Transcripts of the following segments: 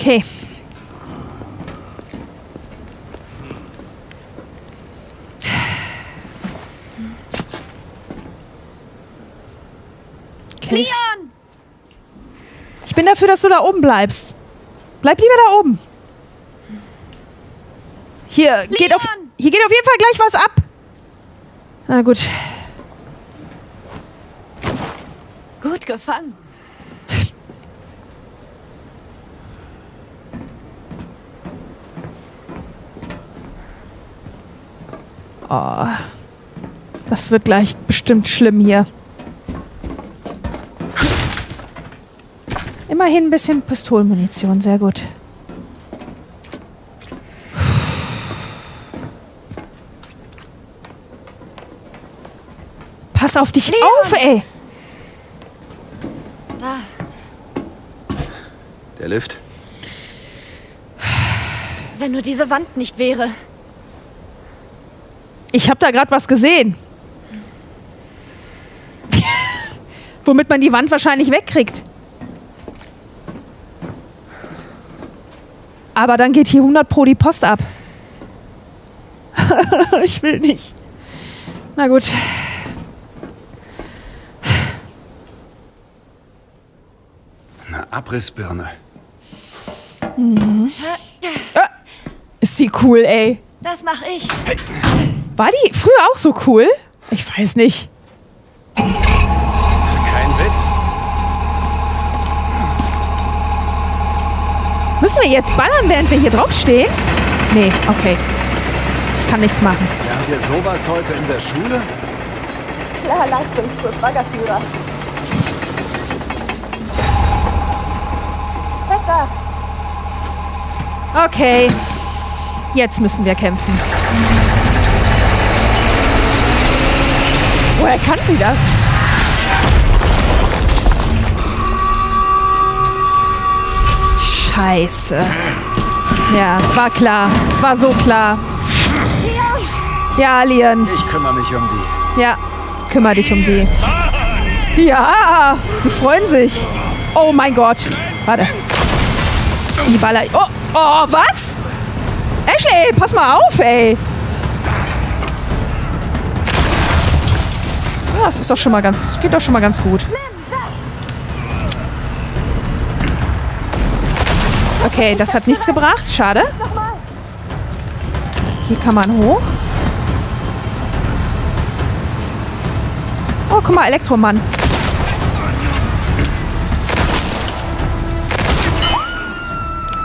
Okay. Okay. Leon! Ich bin dafür, dass du da oben bleibst. Bleib lieber da oben. Hier geht auf hier geht auf jeden Fall gleich was ab. Na gut. Gut gefangen. Oh. Das wird gleich bestimmt schlimm hier. Immerhin ein bisschen Pistolenmunition, sehr gut. Pass auf dich Leon! auf, ey! Da. Der Lift? Wenn nur diese Wand nicht wäre. Ich habe da gerade was gesehen. Womit man die Wand wahrscheinlich wegkriegt. Aber dann geht hier 100 pro die Post ab. ich will nicht. Na gut. Eine Abrissbirne. Ist sie cool, ey. Das mache ich. War die früher auch so cool? Ich weiß nicht. Kein Witz. Müssen wir jetzt ballern, während wir hier draufstehen? Nee, okay. Ich kann nichts machen. Lernt ihr sowas heute in der Schule? Klar, Leistungskurs, Baggerführer. Besser. Okay. Jetzt müssen wir kämpfen. Woher kann sie das? Scheiße. Ja, es war klar. Es war so klar. Ja, Lian. Ich kümmere mich um die. Ja, kümmere dich um die. Ja, sie freuen sich. Oh mein Gott. Warte. Die Baller. Oh, oh, was? Ashley, pass mal auf, ey. Ja, das ist doch schon mal ganz, geht doch schon mal ganz gut. Okay, das hat nichts gebracht. Schade. Hier kann man hoch. Oh, guck mal, Elektromann.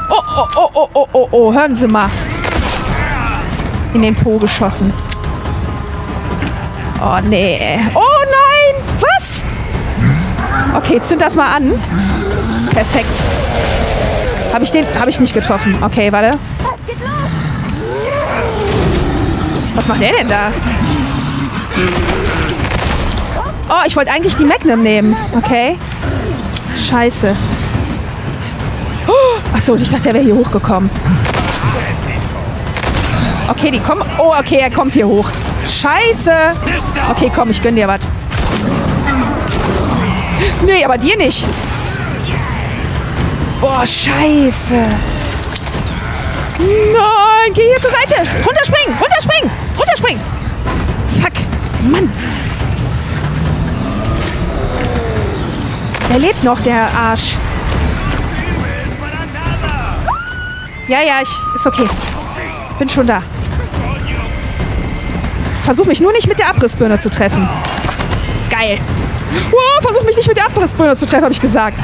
Oh, oh, oh, oh, oh, oh, oh, hören Sie mal. In den Po geschossen. Oh, nee. Oh? Okay, zünd das mal an. Perfekt. Habe ich den... Habe ich nicht getroffen. Okay, warte. Was macht der denn da? Oh, ich wollte eigentlich die Magnum nehmen. Okay. Scheiße. Oh, Achso, ich dachte, er wäre hier hochgekommen. Okay, die kommen... Oh, okay, er kommt hier hoch. Scheiße. Okay, komm, ich gönn dir was. Nee, aber dir nicht. Boah, scheiße. Nein, geh hier zur Seite. Runterspringen, runterspringen, runterspringen. Fuck. Mann. Der lebt noch, der Arsch. Ja, ja, ich, ist okay. Bin schon da. Versuch mich nur nicht mit der Abrissbirne zu treffen. Geil. Wow, versuch mich nicht mit der Abrissbirne zu treffen, habe ich gesagt.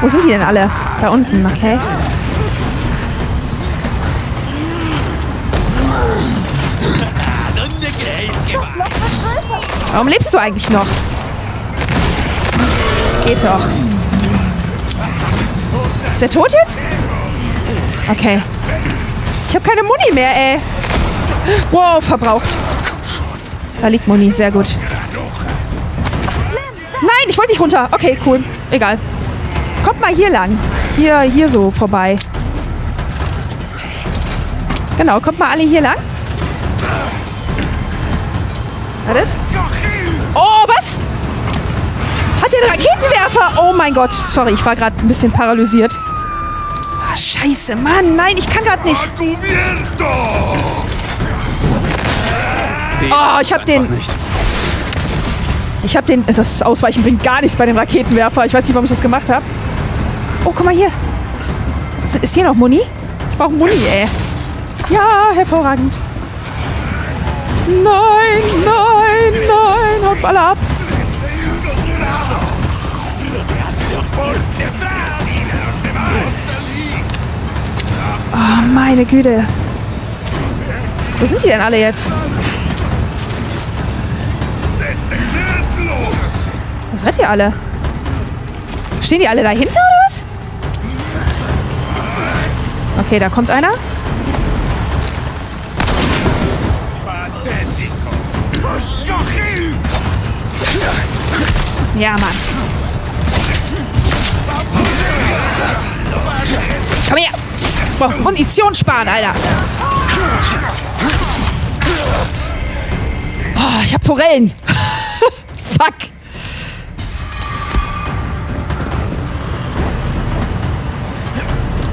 Wo sind die denn alle? Da unten, okay. Warum lebst du eigentlich noch? Geht doch. Ist der tot jetzt? Okay. Ich habe keine Muni mehr, ey. Wow, verbraucht. Da liegt Muni, sehr gut. Nein, ich wollte nicht runter. Okay, cool. Egal. Kommt mal hier lang. Hier, hier so vorbei. Genau, kommt mal alle hier lang. Wartet. Oh, was? Hat der einen Raketenwerfer? Oh mein Gott. Sorry, ich war gerade ein bisschen paralysiert. Ah, scheiße, Mann. Nein, ich kann gerade nicht. Oh, ich hab den... Nicht. Ich hab den... Das Ausweichen bringt gar nichts bei dem Raketenwerfer. Ich weiß nicht, warum ich das gemacht habe. Oh, guck mal hier. Ist, ist hier noch Muni? Ich brauche Muni, ey. Ja, hervorragend. Nein, nein, nein. Haut alle ab. Oh, meine Güte. Wo sind die denn alle jetzt? Seid ihr alle? Stehen die alle dahinter oder was? Okay, da kommt einer. Ja, Mann. Komm her. Du brauchst Munition sparen, Alter. Oh, ich hab Forellen. Fuck.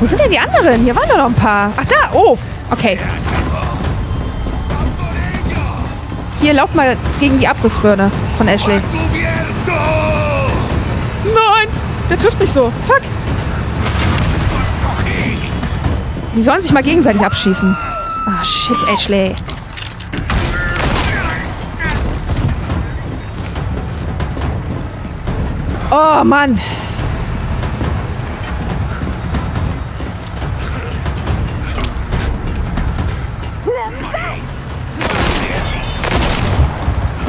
Wo sind denn die anderen? Hier waren doch noch ein paar. Ach, da. Oh. Okay. Hier, lauf mal gegen die Abrissbirne von Ashley. Nein! Der trifft mich so. Fuck. Die sollen sich mal gegenseitig abschießen. Ah, shit, Ashley. Oh, Mann.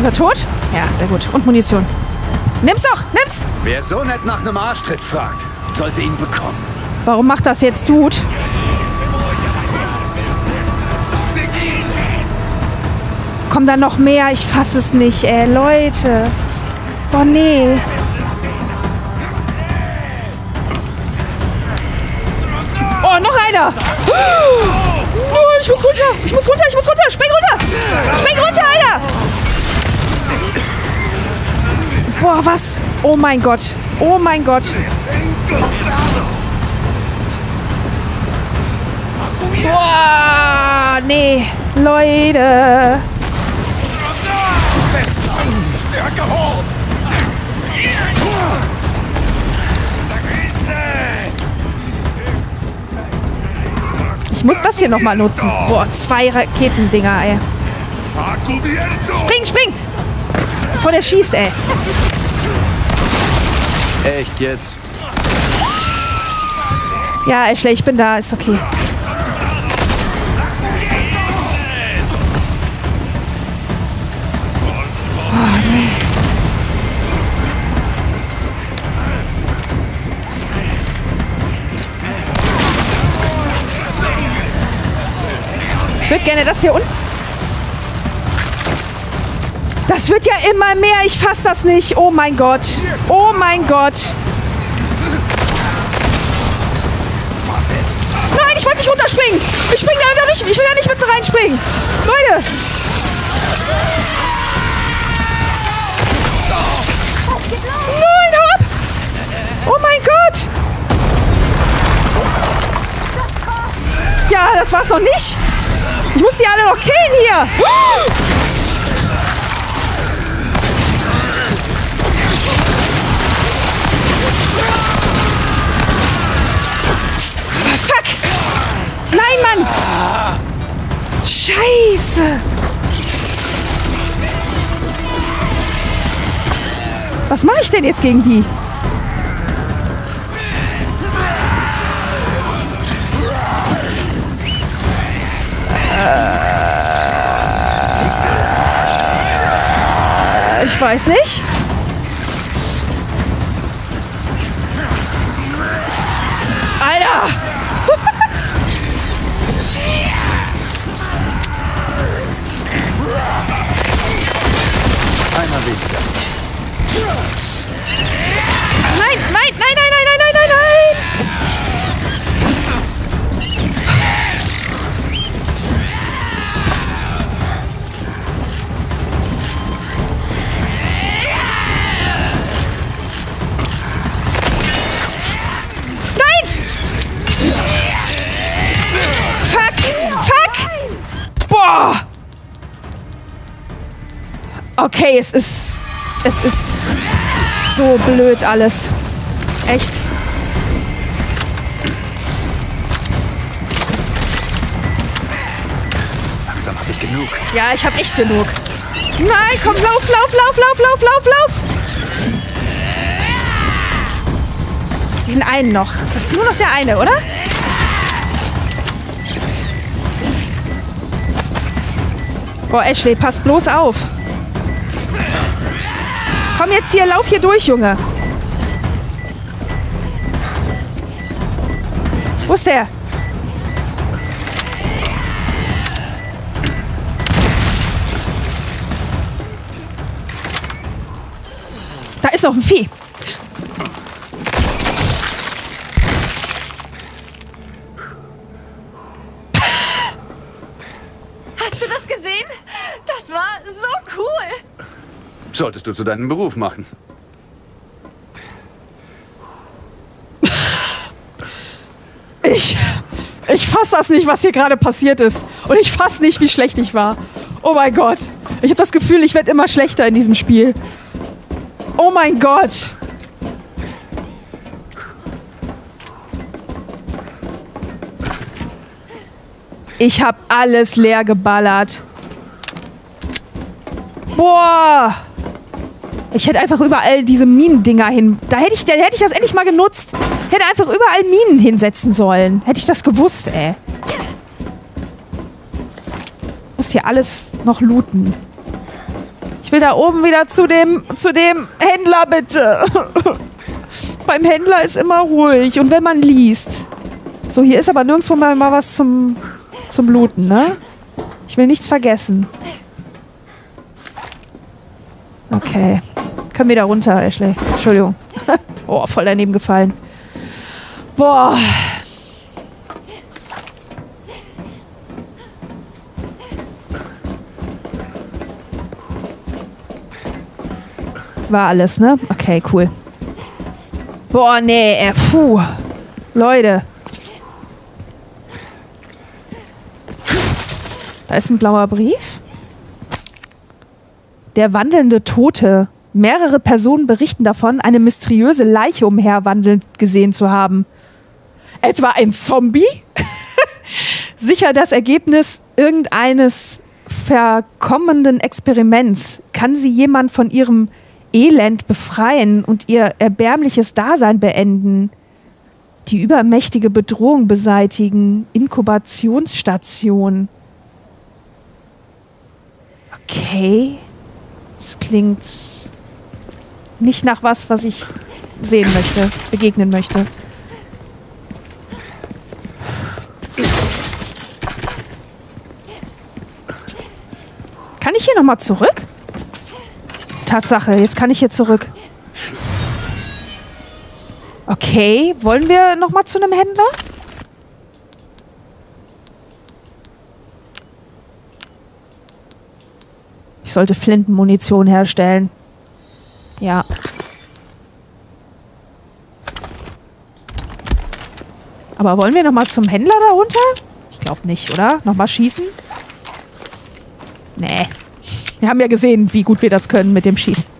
Ist er tot? Ja, sehr gut. Und Munition. Nimm's doch! Nimm's! Wer so nett nach einem Arschtritt fragt, sollte ihn bekommen. Warum macht das jetzt Dude? Kommt da noch mehr? Ich fass es nicht, ey. Leute. Oh, nee. Oh, noch einer. Oh, ich muss runter. Ich muss runter. Ich muss runter. Spring runter. Spring runter, Alter. Boah, was? Oh mein Gott. Oh mein Gott. Boah, nee. Leute. Ich muss das hier nochmal nutzen. Boah, zwei Raketendinger, ey. Spring, spring! Bevor der schießt, ey. Echt jetzt? Ja, Ashley, ich bin da. Ist okay. Oh. Ich würde gerne das hier unten. Das wird ja immer mehr. Ich fass das nicht. Oh mein Gott. Oh mein Gott. Nein, ich wollte nicht runterspringen. Ich spring da nicht. Ich will da nicht mit reinspringen. Leute. Nein, ab. Oh mein Gott. Ja, das war's noch nicht. Ich muss die alle noch killen hier. Was mache ich denn jetzt gegen die? Äh, ich weiß nicht. Okay, es ist. Es ist so blöd alles. Echt. Langsam habe ich genug. Ja, ich hab echt genug. Nein, komm, lauf, lauf, lauf, lauf, lauf, lauf, lauf. Den einen noch. Das ist nur noch der eine, oder? Boah, Ashley, pass bloß auf. Komm jetzt hier, lauf hier durch, Junge. Wo ist der? Da ist noch ein Vieh. Hast du das gesehen? Das war so cool. Solltest du zu deinem Beruf machen. Ich. Ich fass das nicht, was hier gerade passiert ist. Und ich fass nicht, wie schlecht ich war. Oh mein Gott. Ich habe das Gefühl, ich werde immer schlechter in diesem Spiel. Oh mein Gott. Ich habe alles leer geballert. Boah. Ich hätte einfach überall diese Minendinger hin. Da hätte ich, da hätte ich das endlich mal genutzt. Hätte einfach überall Minen hinsetzen sollen. Hätte ich das gewusst, ey. Muss hier alles noch looten. Ich will da oben wieder zu dem, zu dem Händler, bitte. Beim Händler ist immer ruhig. Und wenn man liest. So, hier ist aber nirgendwo mal, mal was zum, zum Looten, ne? Ich will nichts vergessen. Okay. Können wir da runter, Ashley. Entschuldigung. oh, voll daneben gefallen. Boah. War alles, ne? Okay, cool. Boah, nee, ey, puh. Leute. Da ist ein blauer Brief. Der wandelnde Tote. Mehrere Personen berichten davon, eine mysteriöse Leiche umherwandelnd gesehen zu haben. Etwa ein Zombie? Sicher das Ergebnis irgendeines verkommenden Experiments. Kann sie jemand von ihrem Elend befreien und ihr erbärmliches Dasein beenden? Die übermächtige Bedrohung beseitigen. Inkubationsstation. Okay. Das klingt nicht nach was, was ich sehen möchte, begegnen möchte. Kann ich hier nochmal zurück? Tatsache, jetzt kann ich hier zurück. Okay, wollen wir nochmal zu einem Händler? Ich sollte Flintenmunition herstellen. Ja. Aber wollen wir nochmal zum Händler darunter? Ich glaube nicht, oder? Nochmal schießen? Nee. Wir haben ja gesehen, wie gut wir das können mit dem Schießen.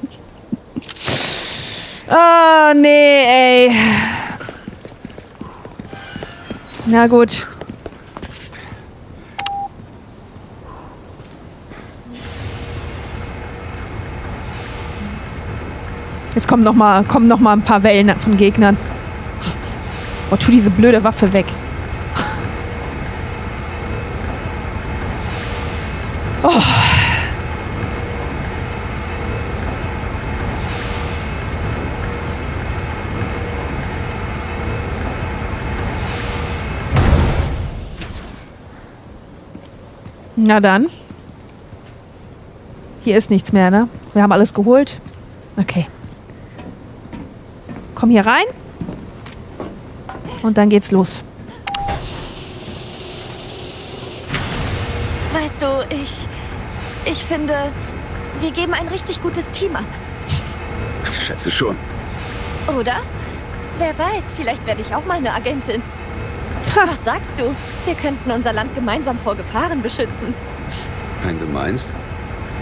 Ah, nee, ey. Na gut. Jetzt kommen noch mal, kommen noch mal ein paar Wellen von Gegnern. Oh, tu diese blöde Waffe weg. Oh. Na dann. Hier ist nichts mehr, ne? Wir haben alles geholt. Okay. Komm hier rein. Und dann geht's los. Weißt du, ich. Ich finde, wir geben ein richtig gutes Team ab. Schätze schon. Oder? Wer weiß, vielleicht werde ich auch mal eine Agentin. Ha. Was sagst du? Wir könnten unser Land gemeinsam vor Gefahren beschützen. Wenn du meinst.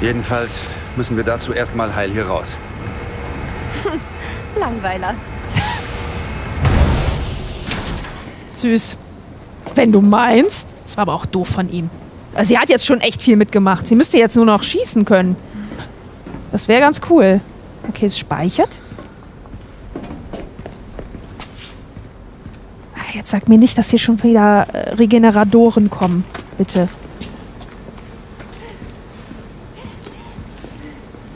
Jedenfalls müssen wir dazu erstmal heil hier raus. Langweiler. Süß. Wenn du meinst. Das war aber auch doof von ihm. Also sie hat jetzt schon echt viel mitgemacht. Sie müsste jetzt nur noch schießen können. Das wäre ganz cool. Okay, es speichert. Ah, Jetzt sag mir nicht, dass hier schon wieder äh, Regeneradoren kommen. Bitte.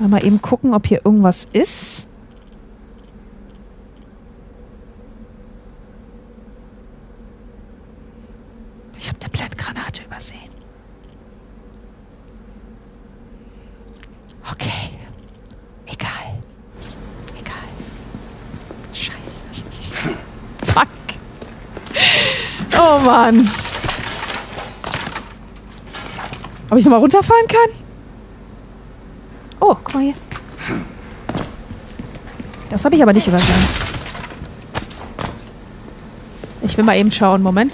Mal eben gucken, ob hier irgendwas ist. Ich habe eine Blendgranate übersehen. Okay. Egal. Egal. Scheiße. Fuck. Oh Mann. Ob ich nochmal runterfahren kann? Oh, guck mal hier. Das habe ich aber nicht übersehen. Ich will mal eben schauen. Moment.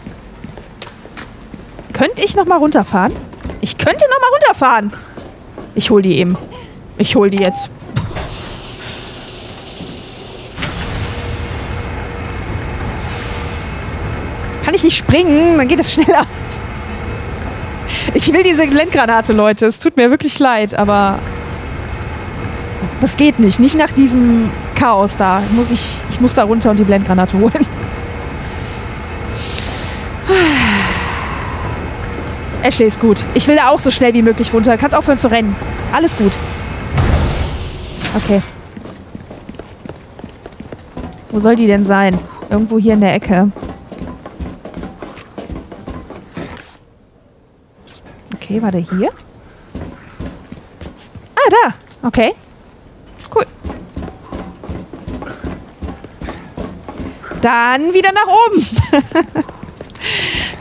Könnte ich nochmal runterfahren? Ich könnte nochmal runterfahren. Ich hol die eben. Ich hol die jetzt. Kann ich nicht springen? Dann geht es schneller. Ich will diese Blendgranate, Leute. Es tut mir wirklich leid, aber das geht nicht. Nicht nach diesem Chaos da. Muss ich, ich muss da runter und die Blendgranate holen. Ashley ist gut. Ich will da auch so schnell wie möglich runter. Kannst aufhören zu rennen. Alles gut. Okay. Wo soll die denn sein? Irgendwo hier in der Ecke. Okay, warte, hier? Ah, da. Okay. Cool. Dann wieder nach oben.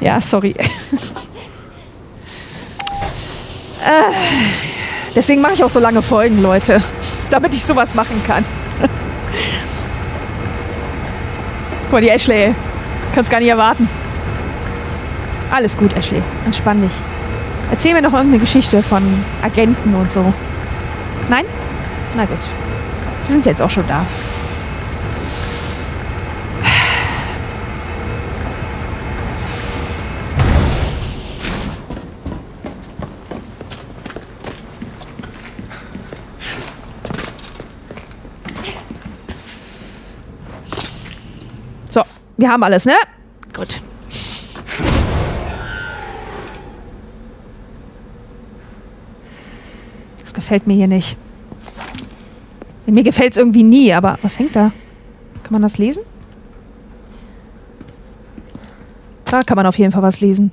ja, sorry. Äh, deswegen mache ich auch so lange Folgen, Leute. Damit ich sowas machen kann. Guck mal, die Ashley. Kannst gar nicht erwarten. Alles gut, Ashley. Entspann dich. Erzähl mir noch irgendeine Geschichte von Agenten und so. Nein? Na gut. Wir sind jetzt auch schon da. So, wir haben alles, ne? Gefällt mir hier nicht. Mir gefällt es irgendwie nie, aber was hängt da? Kann man das lesen? Da kann man auf jeden Fall was lesen.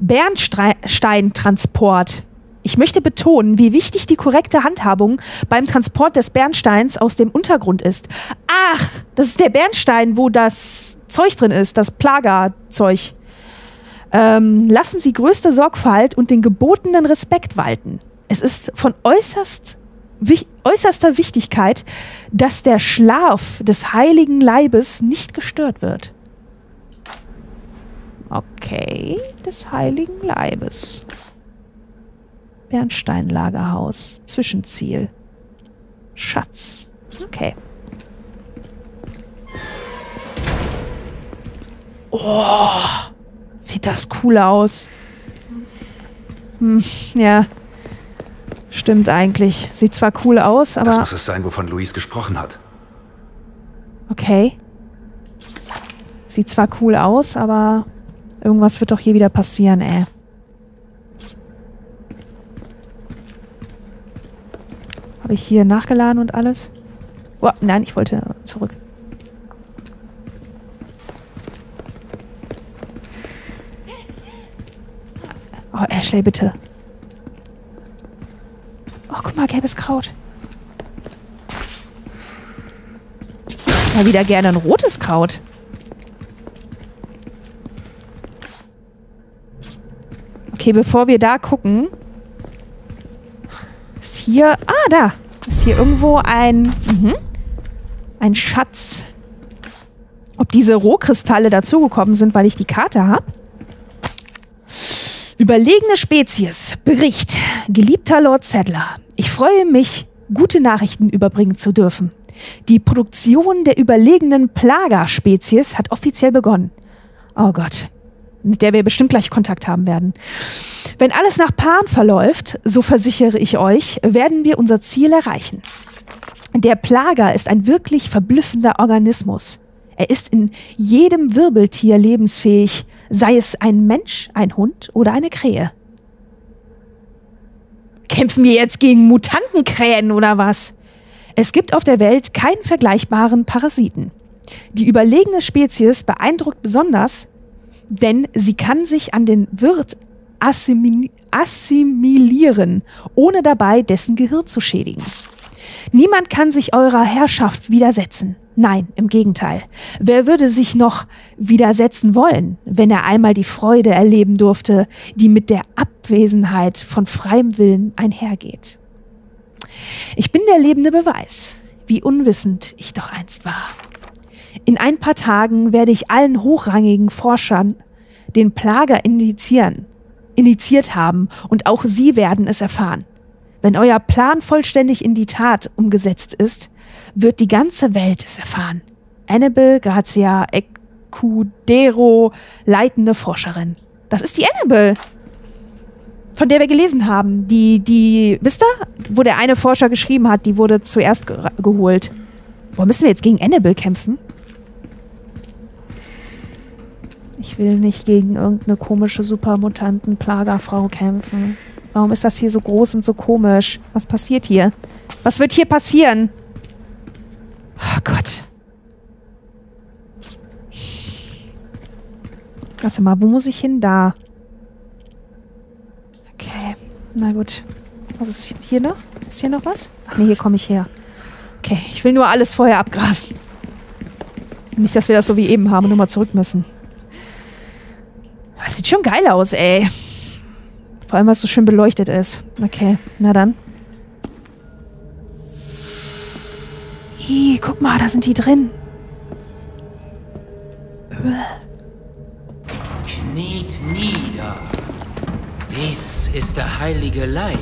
Bernsteintransport. Ich möchte betonen, wie wichtig die korrekte Handhabung beim Transport des Bernsteins aus dem Untergrund ist. Ach, das ist der Bernstein, wo das Zeug drin ist, das Plaga-Zeug. Ähm, lassen Sie größte Sorgfalt und den gebotenen Respekt walten. Es ist von äußerst, äußerster Wichtigkeit, dass der Schlaf des heiligen Leibes nicht gestört wird. Okay, des heiligen Leibes. Bernsteinlagerhaus. Zwischenziel. Schatz. Okay. Oh, sieht das cool aus. Hm, ja. Stimmt eigentlich. Sieht zwar cool aus, aber... Das muss es sein, wovon Luis gesprochen hat. Okay. Sieht zwar cool aus, aber irgendwas wird doch hier wieder passieren, ey. Habe ich hier nachgeladen und alles? Oh, nein, ich wollte zurück. Oh, Ashley, bitte. Mal, gelbes Kraut. Mal wieder gerne ein rotes Kraut. Okay, bevor wir da gucken, ist hier... Ah, da. Ist hier irgendwo ein... Mhm, ein Schatz. Ob diese Rohkristalle dazugekommen sind, weil ich die Karte habe? Überlegene Spezies. Bericht. Geliebter Lord Sadler. Ich freue mich, gute Nachrichten überbringen zu dürfen. Die Produktion der überlegenen Plaga-Spezies hat offiziell begonnen. Oh Gott, mit der wir bestimmt gleich Kontakt haben werden. Wenn alles nach Plan verläuft, so versichere ich euch, werden wir unser Ziel erreichen. Der Plager ist ein wirklich verblüffender Organismus. Er ist in jedem Wirbeltier lebensfähig, sei es ein Mensch, ein Hund oder eine Krähe. Kämpfen wir jetzt gegen Mutantenkrähen oder was? Es gibt auf der Welt keinen vergleichbaren Parasiten. Die überlegene Spezies beeindruckt besonders, denn sie kann sich an den Wirt assimilieren, ohne dabei dessen Gehirn zu schädigen. Niemand kann sich eurer Herrschaft widersetzen. Nein, im Gegenteil. Wer würde sich noch widersetzen wollen, wenn er einmal die Freude erleben durfte, die mit der Abwesenheit von freiem Willen einhergeht? Ich bin der lebende Beweis, wie unwissend ich doch einst war. In ein paar Tagen werde ich allen hochrangigen Forschern den Plager indizieren, indiziert haben und auch sie werden es erfahren. Wenn euer Plan vollständig in die Tat umgesetzt ist, wird die ganze Welt es erfahren. Annabel Grazia Ecudero, leitende Forscherin. Das ist die Annabel, von der wir gelesen haben. Die, die, wisst ihr, wo der eine Forscher geschrieben hat, die wurde zuerst ge geholt. Warum müssen wir jetzt gegen Annabel kämpfen? Ich will nicht gegen irgendeine komische Supermutanten-Plagerfrau kämpfen. Warum ist das hier so groß und so komisch? Was passiert hier? Was wird hier passieren? Oh Gott. Warte mal, wo muss ich hin? Da. Okay, na gut. Was ist hier noch? Ist hier noch was? Ach nee, hier komme ich her. Okay, ich will nur alles vorher abgrasen. Nicht, dass wir das so wie eben haben und nochmal zurück müssen. Das sieht schon geil aus, ey. Vor allem, was so schön beleuchtet ist. Okay, na dann. Ih, guck mal, da sind die drin. Kniet nieder. Dies ist der heilige Leib.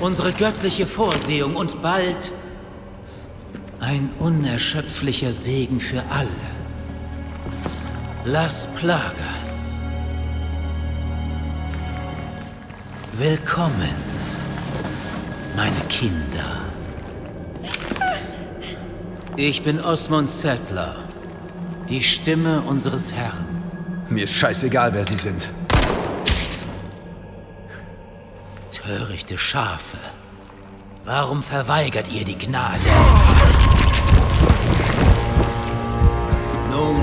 Unsere göttliche Vorsehung und bald ein unerschöpflicher Segen für alle. Las Plagas. Willkommen, meine Kinder. Ich bin Osmond Settler, die Stimme unseres Herrn. Mir ist scheißegal, wer Sie sind. Törichte Schafe. Warum verweigert ihr die Gnade? Nun,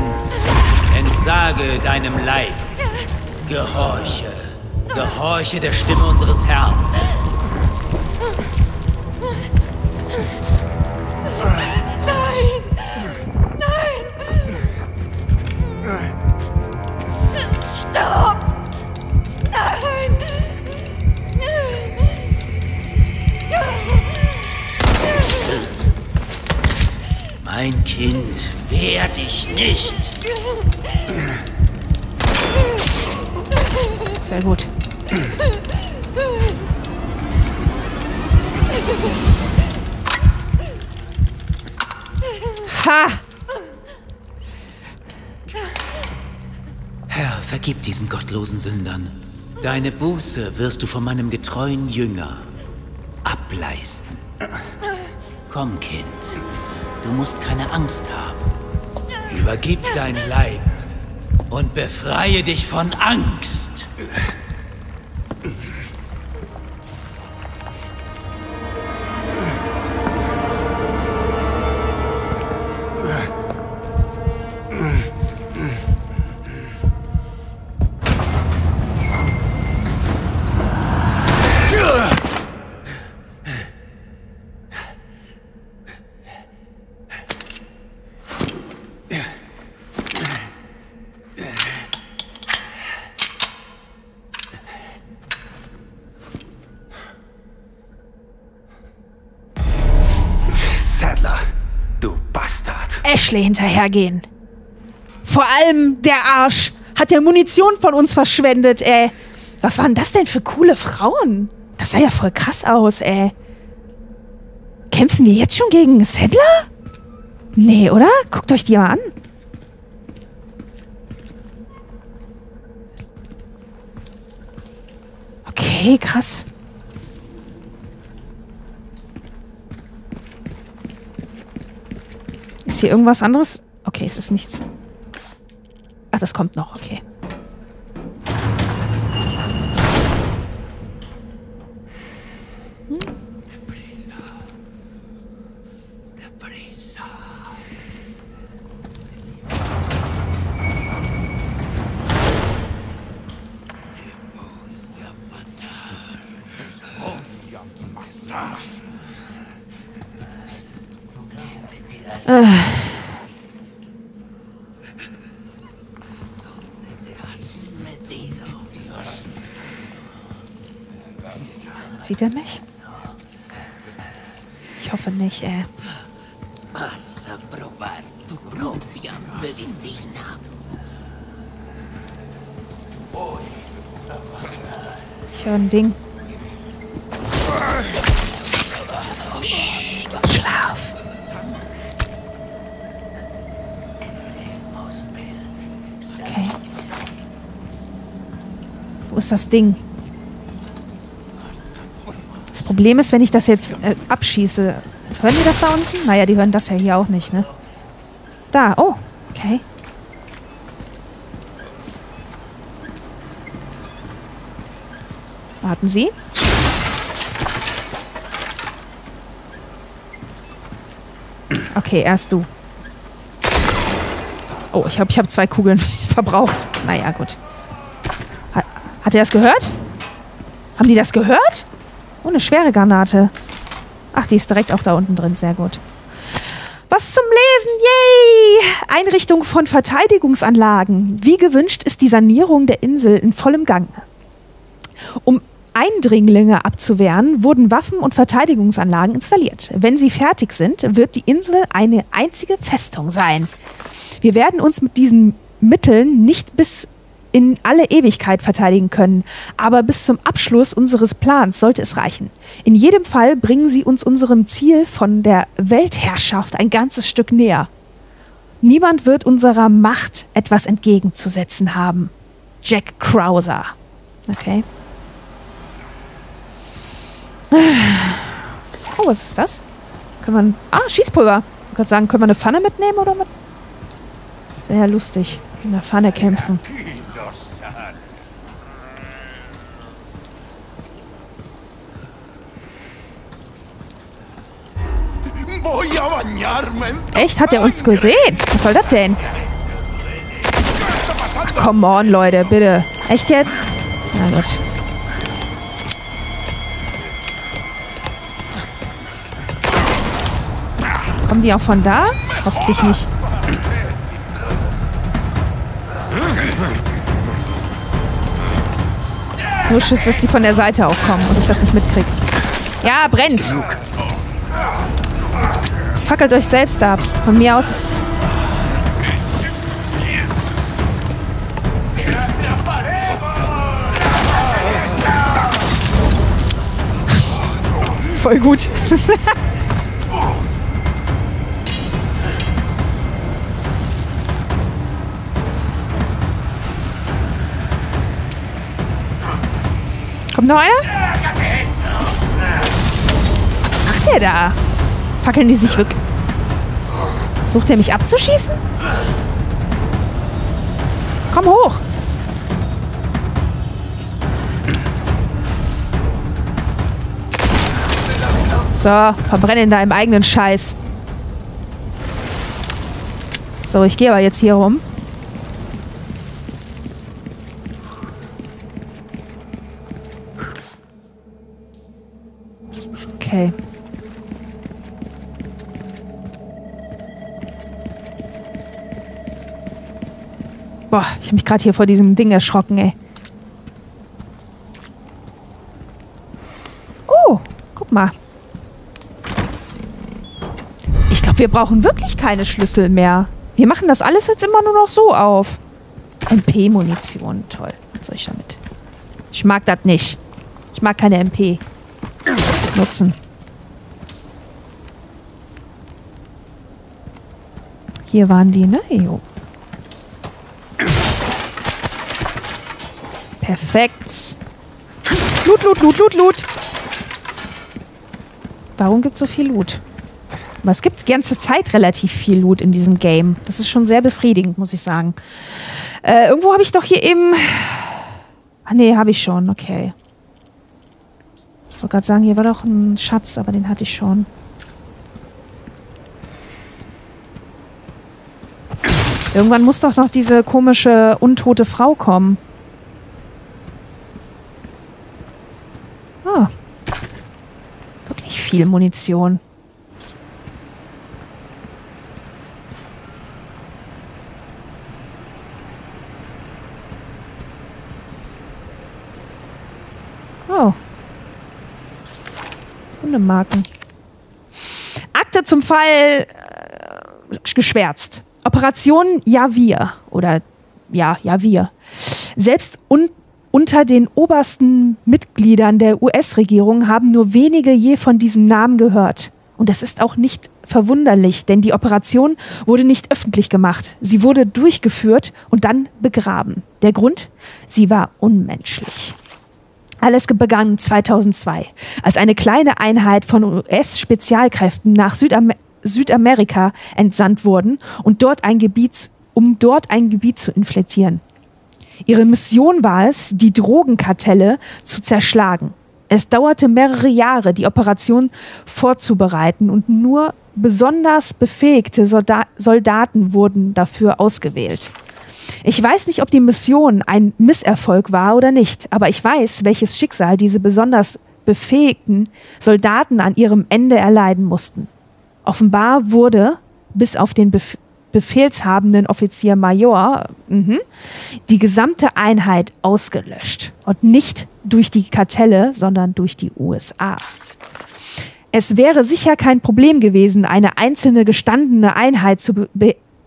entsage deinem Leib. Gehorche. Gehorche der Stimme unseres Herrn. Dich nicht. Sehr gut. Ha! Herr, vergib diesen gottlosen Sündern. Deine Buße wirst du von meinem getreuen Jünger ableisten. Komm, Kind. Du musst keine Angst haben. Übergib dein Leib und befreie dich von Angst. Ashley hinterhergehen. Vor allem der Arsch hat ja Munition von uns verschwendet, ey. Was waren das denn für coole Frauen? Das sah ja voll krass aus, ey. Kämpfen wir jetzt schon gegen Settler? Nee, oder? Guckt euch die mal an. Okay, krass. Ist hier irgendwas anderes? Okay, es ist nichts. Ach, das kommt noch, okay. Ist das Ding? Das Problem ist, wenn ich das jetzt äh, abschieße. Hören die das da unten? Naja, die hören das ja hier auch nicht, ne? Da, oh, okay. Warten Sie. Okay, erst du. Oh, ich habe ich hab zwei Kugeln verbraucht. Naja, gut. Hat, er das gehört? Haben die das gehört? Oh, eine schwere Granate. Ach, die ist direkt auch da unten drin. Sehr gut. Was zum Lesen, yay! Einrichtung von Verteidigungsanlagen. Wie gewünscht ist die Sanierung der Insel in vollem Gang. Um Eindringlinge abzuwehren, wurden Waffen und Verteidigungsanlagen installiert. Wenn sie fertig sind, wird die Insel eine einzige Festung sein. Wir werden uns mit diesen Mitteln nicht bis in alle Ewigkeit verteidigen können, aber bis zum Abschluss unseres Plans sollte es reichen. In jedem Fall bringen sie uns unserem Ziel von der Weltherrschaft ein ganzes Stück näher. Niemand wird unserer Macht etwas entgegenzusetzen haben. Jack Krauser. Okay. Oh, was ist das? Können wir. Ah, Schießpulver. Ich wollte sagen, können wir eine Pfanne mitnehmen oder mit. Das lustig. In der Pfanne kämpfen. Echt? Hat er uns gesehen? Was soll das denn? Ach, come on, Leute, bitte. Echt jetzt? Na gut. Kommen die auch von da? Hoffentlich nicht. Nur Schiss, dass die von der Seite auch kommen und ich das nicht mitkrieg. Ja, brennt! Fackelt euch selbst ab. Von mir aus. Voll gut. Kommt noch einer? Macht der da? Fackeln die sich wirklich. Sucht er mich abzuschießen? Komm hoch. So, verbrenne in deinem eigenen Scheiß. So, ich gehe aber jetzt hier rum. Okay. Boah, ich habe mich gerade hier vor diesem Ding erschrocken, ey. Oh, guck mal. Ich glaube, wir brauchen wirklich keine Schlüssel mehr. Wir machen das alles jetzt immer nur noch so auf. MP-Munition, toll. Was soll ich damit? Ich mag das nicht. Ich mag keine MP nutzen. Hier waren die, ne? Jo. Perfekt. Loot, Loot, Loot, Loot, Loot. Warum gibt es so viel Loot? Aber es gibt die ganze Zeit relativ viel Loot in diesem Game. Das ist schon sehr befriedigend, muss ich sagen. Äh, irgendwo habe ich doch hier eben... Ah, nee, habe ich schon. Okay. Ich wollte gerade sagen, hier war doch ein Schatz, aber den hatte ich schon. Irgendwann muss doch noch diese komische, untote Frau kommen. Ah. Wirklich viel Munition. Oh. Hundemarken. Akte zum Fall äh, geschwärzt. Operation Javir oder ja, Javir. Selbst un unter den obersten Mitgliedern der US-Regierung haben nur wenige je von diesem Namen gehört. Und das ist auch nicht verwunderlich, denn die Operation wurde nicht öffentlich gemacht. Sie wurde durchgeführt und dann begraben. Der Grund? Sie war unmenschlich. Alles begann 2002, als eine kleine Einheit von US-Spezialkräften nach Südam Südamerika entsandt wurden und dort ein Gebiet, um dort ein Gebiet zu infiltrieren. Ihre Mission war es, die Drogenkartelle zu zerschlagen. Es dauerte mehrere Jahre, die Operation vorzubereiten und nur besonders befähigte Solda Soldaten wurden dafür ausgewählt. Ich weiß nicht, ob die Mission ein Misserfolg war oder nicht, aber ich weiß, welches Schicksal diese besonders befähigten Soldaten an ihrem Ende erleiden mussten. Offenbar wurde, bis auf den Bef befehlshabenden Offizier Major, mh, die gesamte Einheit ausgelöscht. Und nicht durch die Kartelle, sondern durch die USA. Es wäre sicher kein Problem gewesen, eine einzelne gestandene Einheit zu,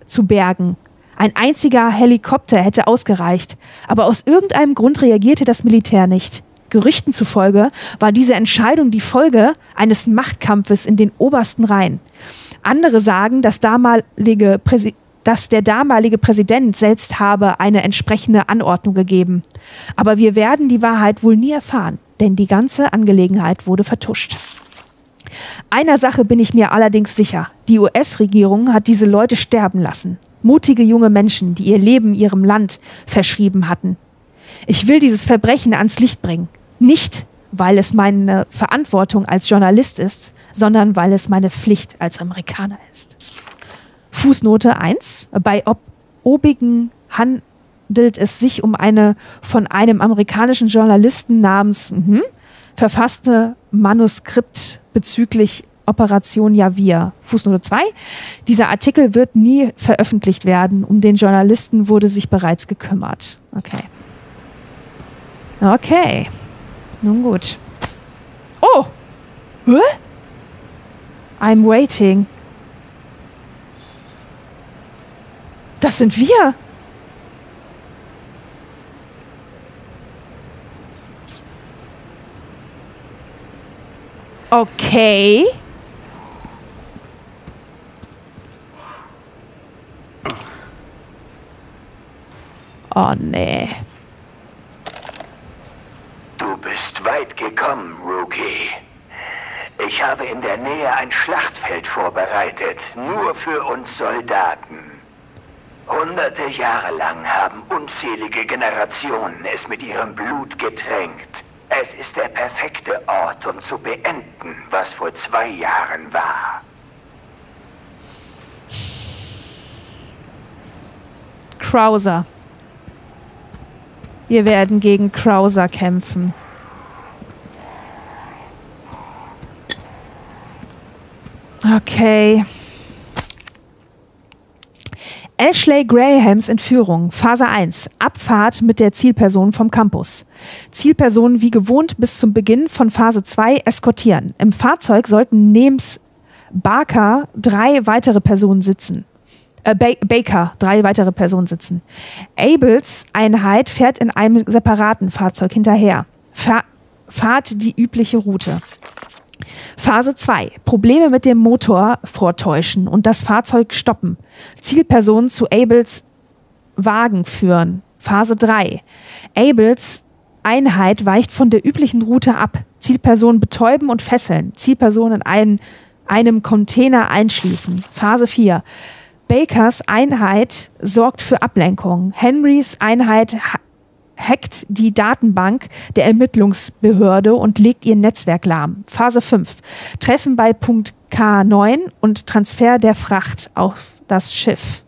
zu bergen. Ein einziger Helikopter hätte ausgereicht, aber aus irgendeinem Grund reagierte das Militär nicht. Gerüchten zufolge war diese Entscheidung die Folge eines Machtkampfes in den obersten Reihen. Andere sagen, dass, damalige dass der damalige Präsident selbst habe eine entsprechende Anordnung gegeben. Aber wir werden die Wahrheit wohl nie erfahren, denn die ganze Angelegenheit wurde vertuscht. Einer Sache bin ich mir allerdings sicher. Die US-Regierung hat diese Leute sterben lassen. Mutige junge Menschen, die ihr Leben ihrem Land verschrieben hatten. Ich will dieses Verbrechen ans Licht bringen. Nicht, weil es meine Verantwortung als Journalist ist, sondern weil es meine Pflicht als Amerikaner ist. Fußnote 1. Bei ob obigen handelt es sich um eine von einem amerikanischen Journalisten namens mh, verfasste Manuskript bezüglich Operation Javir. Fußnote 2. Dieser Artikel wird nie veröffentlicht werden. Um den Journalisten wurde sich bereits gekümmert. Okay. Okay. Nun gut. Oh! Hä? I'm waiting. Das sind wir. Okay. Oh nee. Du bist weit gekommen, Rookie. Ich habe in der Nähe ein Schlachtfeld vorbereitet, nur für uns Soldaten. Hunderte Jahre lang haben unzählige Generationen es mit ihrem Blut getränkt. Es ist der perfekte Ort, um zu beenden, was vor zwei Jahren war. Krauser. Wir werden gegen Krauser kämpfen. Okay. Ashley Grahams Entführung, Phase 1, Abfahrt mit der Zielperson vom Campus. Zielperson wie gewohnt bis zum Beginn von Phase 2 eskortieren. Im Fahrzeug sollten Nems Barker drei weitere Personen sitzen. Äh, ba Baker, drei weitere Personen sitzen. Abels Einheit fährt in einem separaten Fahrzeug hinterher. Fa fahrt die übliche Route. Phase 2. Probleme mit dem Motor vortäuschen und das Fahrzeug stoppen. Zielperson zu Abels Wagen führen. Phase 3. Abels Einheit weicht von der üblichen Route ab. Zielperson betäuben und fesseln. Zielperson in einen, einem Container einschließen. Phase 4. Bakers Einheit sorgt für Ablenkung. Henrys Einheit ha hackt die Datenbank der Ermittlungsbehörde und legt ihr Netzwerk lahm. Phase 5. Treffen bei Punkt K9 und Transfer der Fracht auf das Schiff.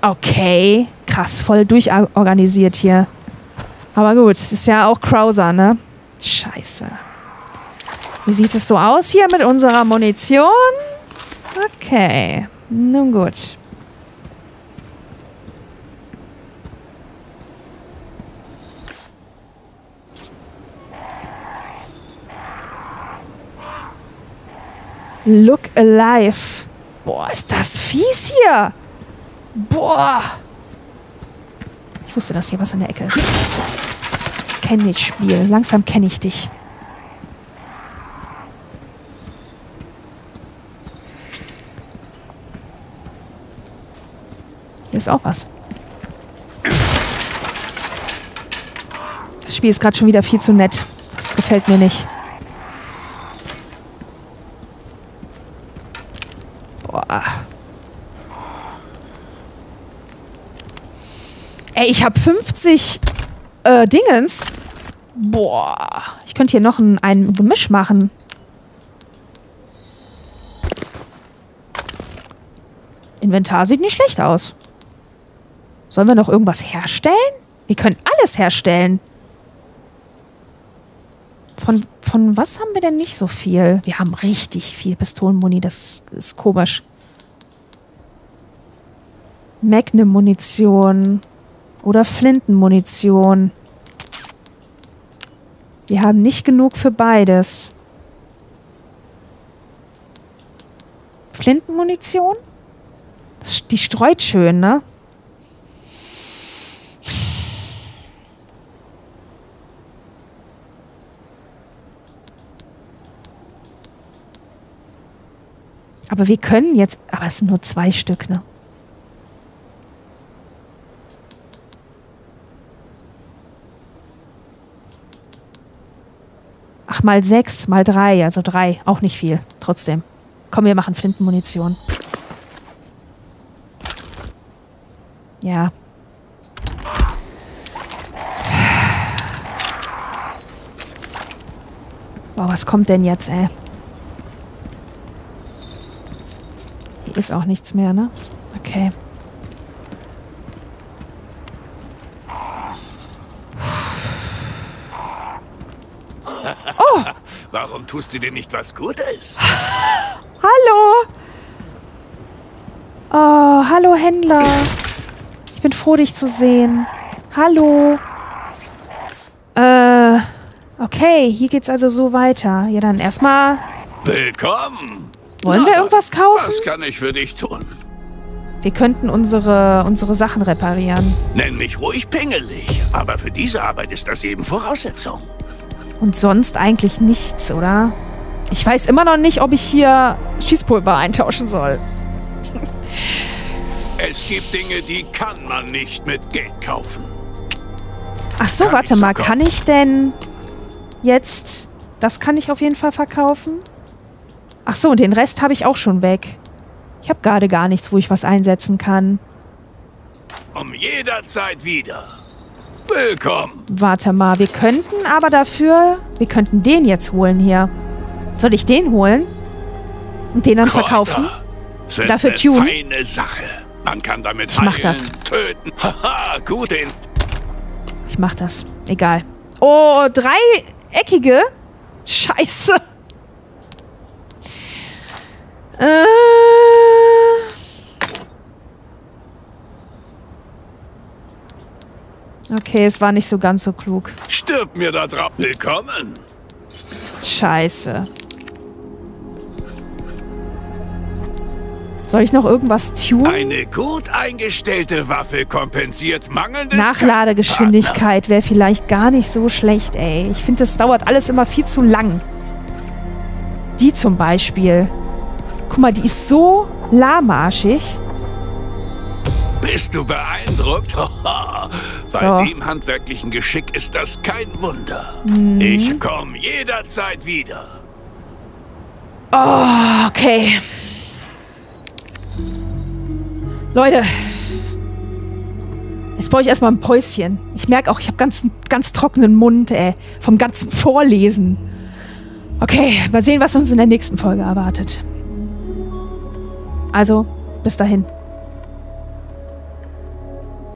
Okay, krass, voll durchorganisiert hier. Aber gut, ist ja auch Krauser, ne? Scheiße. Wie sieht es so aus hier mit unserer Munition? Okay, nun gut. Look alive. Boah, ist das fies hier. Boah. Ich wusste, dass hier was in der Ecke ist. Ich kenne das Spiel. Langsam kenne ich dich. Hier ist auch was. Das Spiel ist gerade schon wieder viel zu nett. Das gefällt mir nicht. Boah. Ey, ich habe 50 äh, Dingens. Boah. Ich könnte hier noch ein, ein Gemisch machen. Inventar sieht nicht schlecht aus. Sollen wir noch irgendwas herstellen? Wir können alles herstellen. Von, von was haben wir denn nicht so viel? Wir haben richtig viel Pistolenmuni, das ist komisch. Magnum-Munition oder Flintenmunition. Wir haben nicht genug für beides. Flintenmunition? Die streut schön, ne? Aber wir können jetzt. Aber es sind nur zwei Stück, ne? Ach, mal sechs, mal drei, also drei. Auch nicht viel. Trotzdem. Komm, wir machen Flintenmunition. Ja. Boah, was kommt denn jetzt, ey? Ist auch nichts mehr, ne? Okay. Warum tust du dir nicht was Gutes? Hallo! Oh, hallo Händler. Ich bin froh, dich zu sehen. Hallo. Äh, okay, hier geht's also so weiter. Ja, dann erstmal. Willkommen. Wollen wir irgendwas kaufen? Was kann ich für dich tun? Wir könnten unsere, unsere Sachen reparieren. Nenn mich ruhig pingelig, aber für diese Arbeit ist das eben Voraussetzung. Und sonst eigentlich nichts, oder? Ich weiß immer noch nicht, ob ich hier Schießpulver eintauschen soll. Es gibt Dinge, die kann man nicht mit Geld kaufen. Ach so, Kann warte mal. Kann ich denn jetzt... Das kann ich auf jeden Fall verkaufen. Ach so, und den Rest habe ich auch schon weg. Ich habe gerade gar nichts, wo ich was einsetzen kann. Um jederzeit wieder. Willkommen. Warte mal, wir könnten aber dafür... Wir könnten den jetzt holen hier. Soll ich den holen? Und den dann verkaufen? Kräuter Sind Dafür eine tunen? feine Sache. Man kann damit Ich mach heilen, das. töten. Haha, gute In Ich mach das. Egal. Oh, dreieckige? Scheiße. Äh. Okay, es war nicht so ganz so klug. Stirb mir da drauf. Willkommen. Scheiße. Soll ich noch irgendwas tun? Eine gut eingestellte Waffe kompensiert mangelndes Nachladegeschwindigkeit wäre vielleicht gar nicht so schlecht, ey. Ich finde, das dauert alles immer viel zu lang. Die zum Beispiel. Guck mal, die ist so lahmarschig. Bist du beeindruckt? Bei So. dem handwerklichen Geschick ist das kein Wunder. Mhm. Ich komme jederzeit wieder. Oh, okay. Leute. Jetzt brauche ich erstmal ein Päuschen. Ich merke auch, ich habe ganz, ganz trockenen Mund, ey. Vom ganzen Vorlesen. Okay, mal sehen, was uns in der nächsten Folge erwartet. Also, bis dahin.